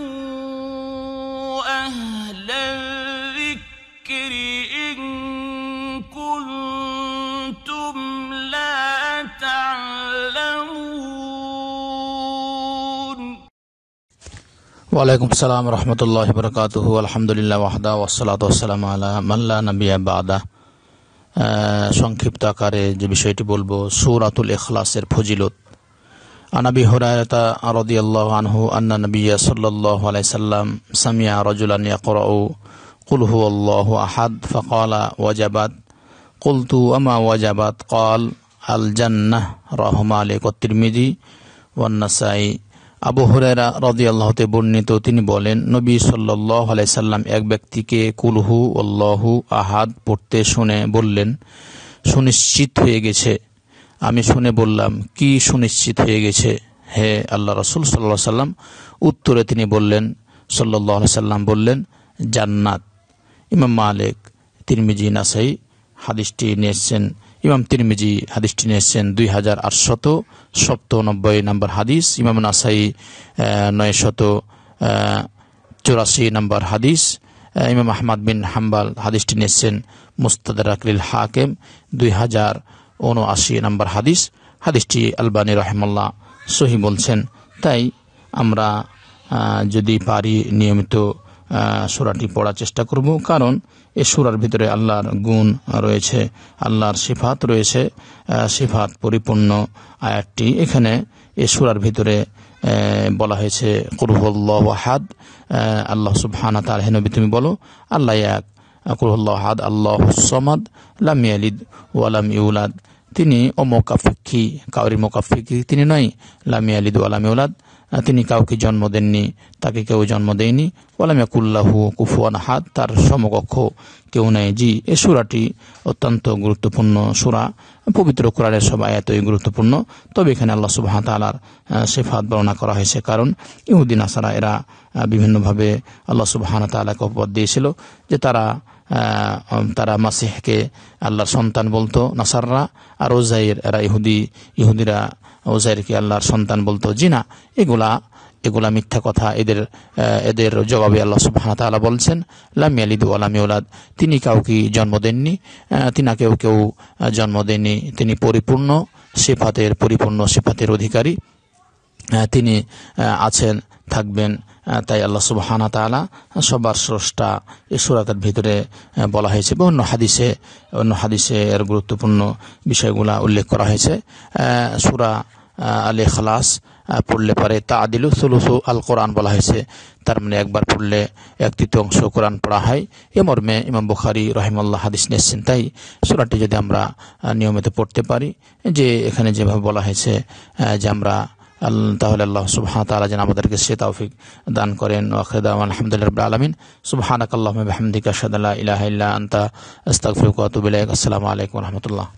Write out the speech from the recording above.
فاسألوا أهل الذكر إن كنتم لا تعلمون ওয়ালাইকুম সালাম রহমতুল্লাহ বরকাতুহ আলহামদুলিল্লাহ ওয়াহদা ওয়াসালাত ওয়াসালাম আলা মাল্লা নবিয়া বাদা আহ, সংক্ষিপ্ত আকারে যে বিষয়টি বলবো সূরাতুল ইখলাসের ফজিলত আনাবি হুরায়রা রাদিয়াল্লাহু আনহু আন্না নবিয়্যা সাল্লাল্লাহু আলাইহি সাল্লাম সামিয়া রাজুলান ইয়াকরাউ কুল হুয়াল্লাহু আহাদ ফাকালা ওয়াজাবাত قلت أما وجبت قال الجنة রাহ মালিক তিরমিজি ওয়ান্নাসাই আবু হুরায়রা রাদিয়াল্লাহতে বর্ণিত তিনি বলেন নবী সাল্লাল্লাহু আলাইহি সাল্লাম এক ব্যক্তিকে কুলহু আল্লাহু আহাদ পড়তে শুনে বললেন সুনিশ্চিত হয়ে গেছে আমি শুনে বললাম, কি সুনিশ্চিত হয়ে গেছে? হে আল্লাহ রসুল সাল্লাহ সাল্লাম উত্তরে তিনি বললেন সাল্লাহ সাল্লাম বললেন, জান্নাত। ইমাম মালিক, তিরমিজি, নাসাই হাদিসটি নিয়েছেন, ইমাম তিরমিজি হাদিসটি নিয়েছেন দুই হাজার আটশত সপ্তানব্বই নম্বর হাদিস, ইমাম নাসাই নয় শত চুরাশি নম্বর হাদিস ইমাম আহমদ বিন হাম্বাল হাদিসটি নিয়েছেন মুস্তাদার আকলিল হাকেম, দুই হাজার উনআশি নম্বর হাদিস। হাদিসটি আলবানী রহমাল্লাহ সহি বলছেন। তাই আমরা যদি পারি নিয়মিত সূরাটি পড়ার চেষ্টা করব। কারণ এ সুরার ভিতরে আল্লাহর গুণ রয়েছে, আল্লাহর সিফাত রয়েছে সিফাত পরিপূর্ণ আয়াতটি। এখানে এ সুরার ভিতরে বলা হয়েছে কুরহুল্লাহ হাদ আল্লাহ সুবহানা তার হেনবি তুমি বলো, আল্লাহ এক কুরহুল্লাহ হাদ আল্লাহ সমাদ লাম ইয়ালিদ ওয়ালাম ইউলাদ তিনি অমোকাফিক্ষি কাউরি মোকাফিকি, তিনি নয় লামি আলিদ ওয়ালাম ইউলাদ তিনি কাউকে জন্ম দেননি, তাকে কেউ জন্ম দেয়নি ওয়ালামিয়া কুল্লাহু কুফুয়ান হাত তার সমকক্ষ কেউ নেই। জি, এ সুরাটি অত্যন্ত গুরুত্বপূর্ণ সুরা, পবিত্র কোরআনের সব আয়াতই গুরুত্বপূর্ণ। তবে এখানে আল্লাহ সুবাহ তালার সেফাত বর্ণনা করা হয়েছে, কারণ ইহুদিন আসারা এরা বিভিন্নভাবে আল্লাহ সুবাহ তালাকে অপবাদ দিয়েছিল যে তারা তারা মাসিহকে আল্লাহর সন্তান বলতো, নাসাররা আর ওজাইর এরা ইহুদি, ইহুদিরা ওজাইরকে আল্লাহর সন্তান বলতো, জিনা, এগুলা এগুলা মিথ্যা কথা, এদের এদের জবাবে আল্লাহ সুবহানাহু ওয়া তাআলা বলছেন, লাম ইয়ালিদ ওয়া লাম ইউলাদ, তিনি কাউকে জন্ম দেননি তিনাকেও কেউ জন্ম দেননি, তিনি পরিপূর্ণ সিফাতের পরিপূর্ণ সিফাতের অধিকারী তিনি আছেন, থাকবেন তাই আল্লাহ সুবহানা তাআলা সবার স্রষ্টা এই সুরাতের ভিতরে বলা হয়েছে বা অন্য হাদিসে অন্য হাদিসে এর গুরুত্বপূর্ণ বিষয়গুলা উল্লেখ করা হয়েছে। সুরা আলে খালাস পড়লে পারে তা আদিলু সুলুসু আল কোরআন বলা হয়েছে। তার মানে একবার পড়লে এক তৃতীয়াংশ কোরআন পড়া হয়। এ মর্মে ইমাম বুখারি রহিমাল্লাহ হাদিস নিয়েছেন। তাই সুরাটি যদি আমরা নিয়মিত পড়তে পারি, যে এখানে যেভাবে বলা হয়েছে যে আমরা তাহলে আল্লাহ সুবহান তালা যেন আমাদেরকে সে তৌফিক দান করেন। ওয়াখির আলহামদুলিল্লাহ আলমিন। সুবহানাক আল্লাহ বিহামদিকা আশহাদু আল্লা ইলাহা ইল্লা আন্তা আস্তাগফিরুকা ওয়া আতুবু ইলাইক। আসসালামু আলাইকুম রাহমাতুল্লাহ।